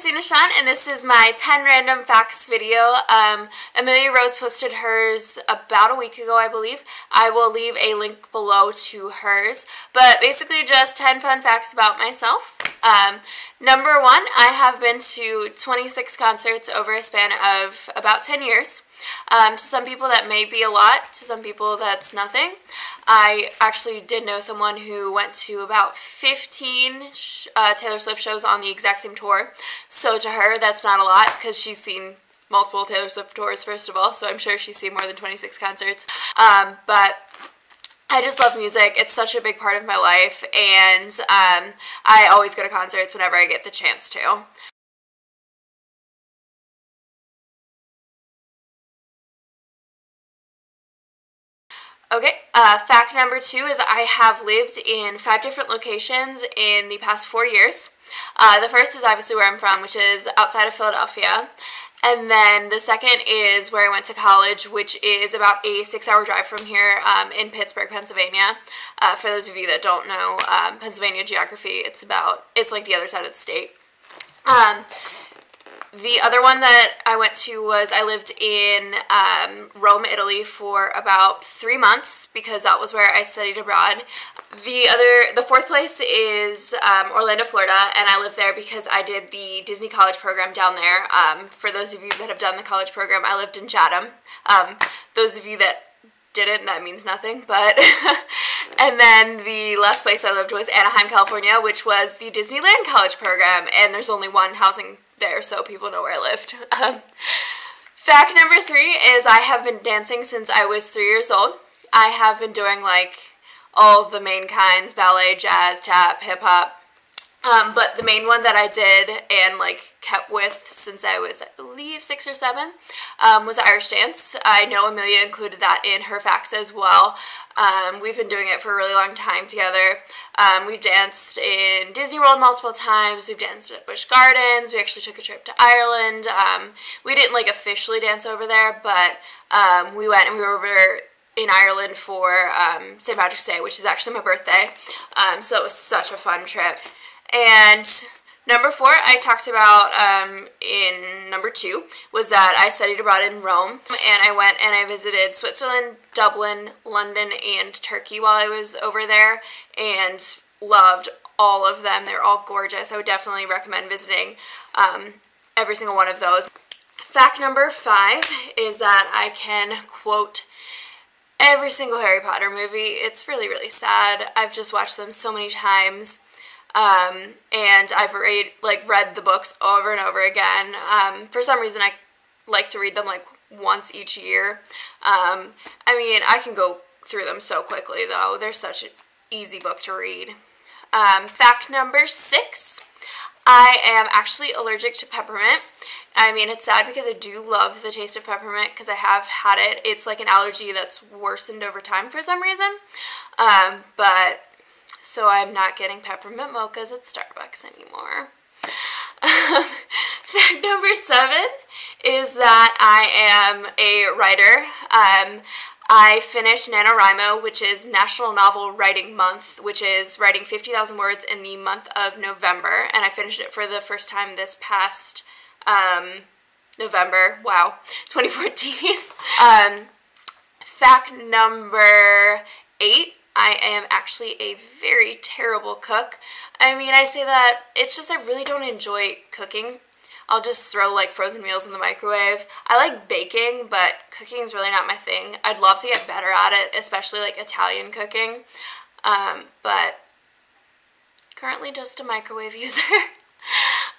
Christina Sean, and this is my 10 random facts video. Um, Amelia Rose posted hers about a week ago, I believe. I will leave a link below to hers, but basically just 10 fun facts about myself. Um, number one, I have been to 26 concerts over a span of about 10 years. Um, to some people that may be a lot, to some people that's nothing. I actually did know someone who went to about 15 uh, Taylor Swift shows on the exact same tour. So to her, that's not a lot because she's seen multiple Taylor Swift tours, first of all, so I'm sure she's seen more than 26 concerts. Um, but I just love music. It's such a big part of my life, and um, I always go to concerts whenever I get the chance to. Okay, uh, fact number two is I have lived in five different locations in the past four years. Uh, the first is obviously where I'm from, which is outside of Philadelphia. And then the second is where I went to college, which is about a six hour drive from here um, in Pittsburgh, Pennsylvania. Uh, for those of you that don't know um, Pennsylvania geography, it's about, it's like the other side of the state. Um, the other one that I went to was I lived in um, Rome, Italy for about three months because that was where I studied abroad. The other, the fourth place is um, Orlando, Florida, and I lived there because I did the Disney College program down there. Um, for those of you that have done the college program, I lived in Chatham. Um, those of you that didn't, that means nothing, but... and then the last place I lived was Anaheim, California, which was the Disneyland College program, and there's only one housing there so people know where I lived. Um, fact number three is I have been dancing since I was three years old. I have been doing like all the main kinds, ballet, jazz, tap, hip hop, um, but the main one that I did and like kept with since I was, I believe, six or seven, um, was Irish dance. I know Amelia included that in her facts as well. Um, we've been doing it for a really long time together. Um, we've danced in Disney World multiple times. We've danced at Busch Gardens. We actually took a trip to Ireland. Um, we didn't like officially dance over there, but um, we went and we were over in Ireland for St. Patrick's Day, which is actually my birthday. so it was such a fun trip. And number four, I talked about um, in number two, was that I studied abroad in Rome. And I went and I visited Switzerland, Dublin, London, and Turkey while I was over there. And loved all of them. They're all gorgeous. I would definitely recommend visiting um, every single one of those. Fact number five is that I can quote every single Harry Potter movie. It's really, really sad. I've just watched them so many times. Um, and I've read like read the books over and over again. Um, for some reason, I like to read them like once each year. Um, I mean, I can go through them so quickly though. They're such an easy book to read. Um, fact number six. I am actually allergic to peppermint. I mean, it's sad because I do love the taste of peppermint because I have had it. It's like an allergy that's worsened over time for some reason. Um, but so I'm not getting peppermint mochas at Starbucks anymore. Fact number seven is that I am a writer. Um, I finished NaNoWriMo, which is National Novel Writing Month, which is writing 50,000 words in the month of November, and I finished it for the first time this past um, November. Wow, 2014. um, fact number eight I am actually a very terrible cook. I mean, I say that, it's just I really don't enjoy cooking. I'll just throw like frozen meals in the microwave. I like baking, but cooking is really not my thing. I'd love to get better at it, especially like Italian cooking. Um, but currently just a microwave user.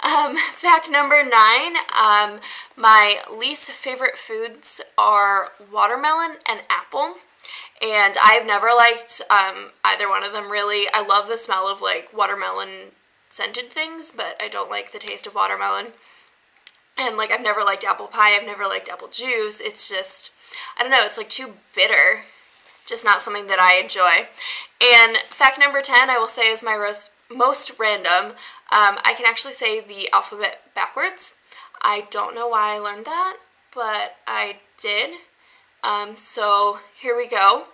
um, fact number nine, um, my least favorite foods are watermelon and apple and I've never liked um, either one of them really. I love the smell of like watermelon scented things, but I don't like the taste of watermelon. And like I've never liked apple pie, I've never liked apple juice. It's just, I don't know, it's like too bitter. Just not something that I enjoy. And fact number 10, I will say is my most random. Um, I can actually say the alphabet backwards. I don't know why I learned that, but I did. Um, so here we go.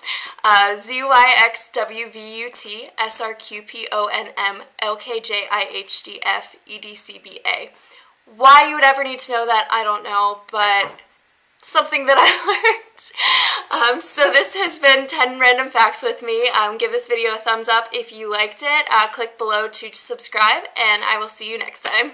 Uh, Z Y X W V U T S R Q P O N M L K J I H D F E D C B A. Why you would ever need to know that, I don't know, but something that I learned. Um, so this has been 10 random facts with me. Um, give this video a thumbs up if you liked it. Uh, click below to subscribe, and I will see you next time.